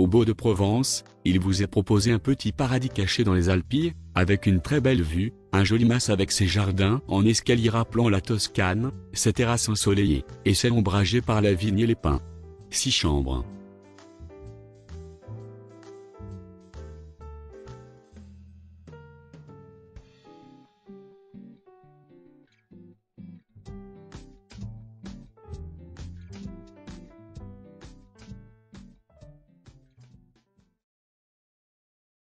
Au Beau de Provence, il vous est proposé un petit paradis caché dans les Alpilles, avec une très belle vue, un joli mas avec ses jardins en escalier rappelant la Toscane, ses terrasses ensoleillées, et celles ombragées par la vigne et les pins. Six chambres.